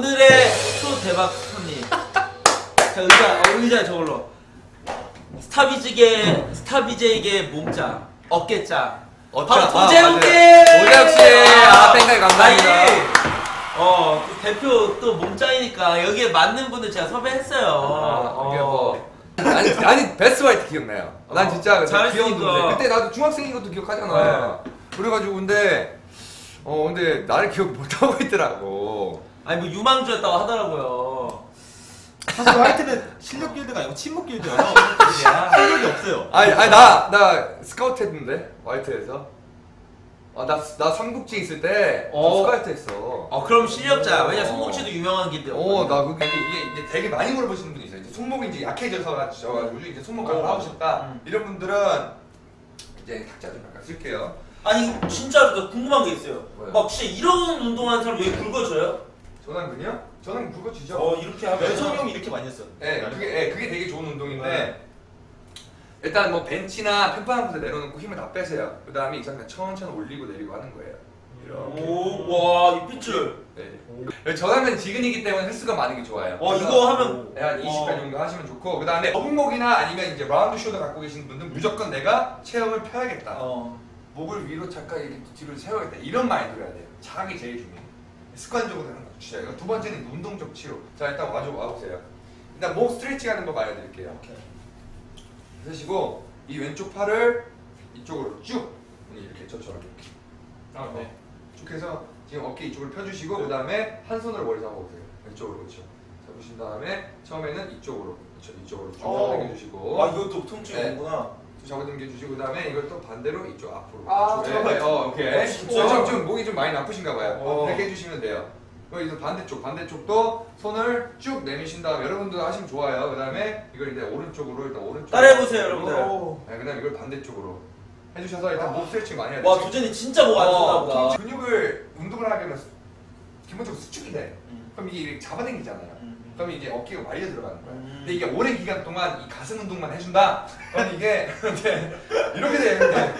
오늘의 초 대박 손님. 자 의자 어, 의자 저걸로. 스타비즈계 스타비제에게 몸짱 어깨짱. 바로 아, 맞아요. 도재욱 씨, 아, 팬카이 감사합니다. 아니, 어, 또 대표 또 몸짱이니까 여기에 맞는 분들 제가 섭외했어요. 아, 이게 어. 뭐 아니 아니 베스트 화이트 기억나요. 난 어, 진짜 그때 잘했으니까. 귀여웠는데 그때 나도 중학생인 것도 기억하잖아. 그래가지고 근데 어 근데 나를 기억 못하고 있더라고. 아니 뭐 유망주였다고 하더라고요. 사실 화이트는 실력 길드가 아니고 친목 길드여서 야. 실력이 없어요. 아니 아니 나 나 스카우트 했는데 화이트에서. 아 나 나 삼국지 있을 때 어. 스카우트 했어. 어 그럼 실력자. 왜냐 어. 송국치도 유명한 길드. 어, 나 그게 이게, 이게 되게 많이 물어보시는 분이 있어요. 이제 손목이 이제 약해져서 가지고 이제 손목 강화 하고 싶다. 음. 이런 분들은 이제 탁자 좀 약간 쓸게요. 아니 진짜로 나 궁금한 게 있어요. 뭐요? 막 진짜 이런 운동하는 사람 여기 굵어져요? 전완근이요? 저는 굵어지죠. 어 이렇게 하면 연성 형이 이렇게 많이 했어. 네, 그게 예, 그게 되게 좋은 운동인데 네. 일단 뭐 벤치나 편파한 곳에 내려놓고 힘을 다 빼세요. 그 다음에 이 상태 천천히 올리고 내리고 하는 거예요. 이렇게. 오와이 핏줄. 네. 저는 지근이기 때문에 횟수가 많은 게 좋아요. 어 그래서 이거 하면 네, 한 20회 어. 정도 하시면 좋고 그 다음에 거북목이나 아니면 이제 라운드 숄더 갖고 계신 분들은 무조건 내가 체형을 펴야겠다. 어. 목을 위로 잠깐 이렇게 뒤로 세워야겠다. 이런 마인드로 해야 돼요. 자기 제일 중요해요. 습관적으로 하는 거 주셔요. 두 번째는 운동적 치료. 자 일단 와줘 와보세요. 일단 목 스트레칭 하는 거 알려드릴게요. 오케이. 하시고 이 왼쪽 팔을 이쪽으로 쭉 이렇게 저처럼 이렇게 아, 네. 쭉 해서 지금 어깨 이쪽을 펴주시고 그 다음에 한 손으로 머리 잡아보세요. 왼쪽으로 그렇죠. 잡으신 다음에 처음에는 이쪽으로 그렇죠. 이쪽으로 쭉 어. 잡아당겨주시고 아 이것도 통증이 네. 오구나. 쭉 잡아당겨주시고 그 다음에 이걸 또 반대로 이쪽 앞으로 아, 네, 잠깐만. 네, 어, 오케이. 어, 진짜? 좀, 좀 목이 좀 많이 아프신가 봐요. 어. 이렇게 해주시면 돼요. 그리고 이제 반대쪽, 반대쪽도 손을 쭉 내미신 다음에 여러분도 하시면 좋아요. 그 다음에 이걸 이제 오른쪽으로 일단 오른쪽 따라해보세요 여러분들. 네, 그 다음 에 이걸 반대쪽으로 해주셔서 일단 목 스트레칭 많이 해야 돼요. 와 도전이 진짜 목안 좋나 보다. 통- 근육을 운동을 하게 되면 기본적으로 수축이 돼. 음. 그럼 이게 이렇게 잡아당기잖아요. 음. 그럼 이제 어깨가 말려 들어가는 거야. 음. 근데 이게 오랜 기간 동안 이 가슴 운동만 해준다. 그럼 이게 이제 이렇게 돼. 이렇게.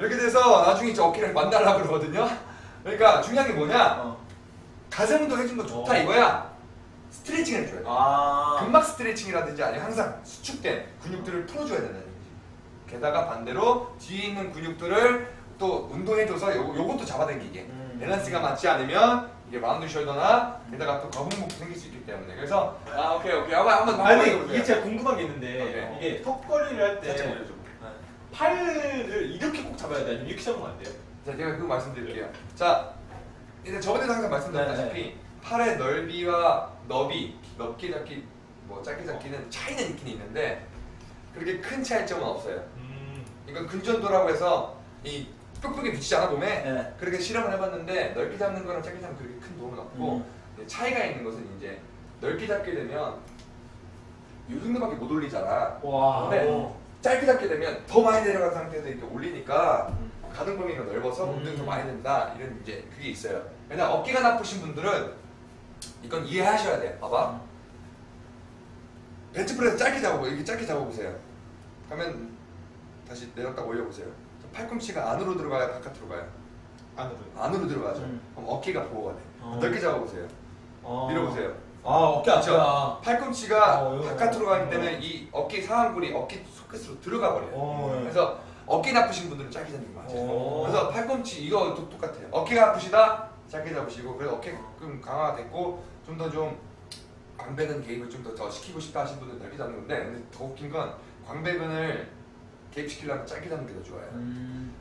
이렇게 돼서 나중에 이제 어깨를 만나려고 그러거든요. 그러니까 중요한 게 뭐냐? 어. 가슴 운동 해준 거 좋다 어. 이거야. 스트레칭을 해줘야 돼. 아. 근막 스트레칭이라든지 아니면 항상 수축된 근육들을 풀어줘야 된다는 얘기지. 게다가 반대로 뒤에 있는 근육들을 또 운동해줘서 요, 요것도 잡아당기게. 음. 밸런스가 맞지 않으면 이게 round shoulder나 게다가 또 거북목도 생길 수 있기 때문에 그래서 아 오케이 오케이 한번 한번 아니 해보세요. 이게 제가 궁금한 게 있는데 오케이. 이게 턱걸이를 할 살짝 때 올려줘. 팔을 이렇게 꼭 잡아야 돼? 아니면 이렇게 잡으면 안 돼요? 자 제가 그거 말씀드릴게요. 자 이제 저번에도 항상 말씀드렸다시피 팔의 넓이와 너비, 넓게 잡기, 뭐 짧게 잡기는 차이는 있긴 있는데 그렇게 큰 차이점은 없어요. 음. 이건 근전도라고 해서 이 뚝뚝이 붙이지 않아 몸에 네. 그렇게 실험을 해봤는데 넓게 잡는 거랑 짧게 잡는 그렇게 큰 도움은 없고 음. 차이가 있는 것은 이제 넓게 잡게 되면 요 정도밖에 못 올리잖아. 와. 네. 짧게 잡게 되면 더 많이 내려간 상태에서 이렇게 올리니까 음. 가동 범위가 넓어서 음. 운동이 더 많이 된다 이런 이제 그게 있어요. 왜냐 어깨가 나쁘신 분들은 이건 이해하셔야 돼. 봐봐. 벤치프레스 짧게 잡아보 이렇게 짧게 잡아보세요. 그러면 다시 내렸다 올려보세요. 팔꿈치가 안으로 들어가요, 바깥으로 가요. 안으로. 안으로 들어가죠. 음. 그럼 어깨가 보호가 돼. 어. 넓게 잡아보세요. 어. 밀어보세요. 아 어깨 아프다. 팔꿈치가 어. 바깥으로 가기 어. 때문에 이 어깨 상완골이 어깨 속끝으로 들어가 버려요. 어. 그래서 어깨 나쁘신 분들은 짧게 잡는 게 맞아요. 어. 그래서 팔꿈치 이거 도 똑같아요. 어깨가 아프시다 짧게 잡으시고 그래서 어깨 좀 강화가 됐고 좀 더좀 광배근 개입을 좀더더 시키고 싶다 하신 분들은 넓게 잡는 건데 근데 더 웃긴 건 광배근을 개입시키려면 짧게 잡는 게 더 좋아요. 음.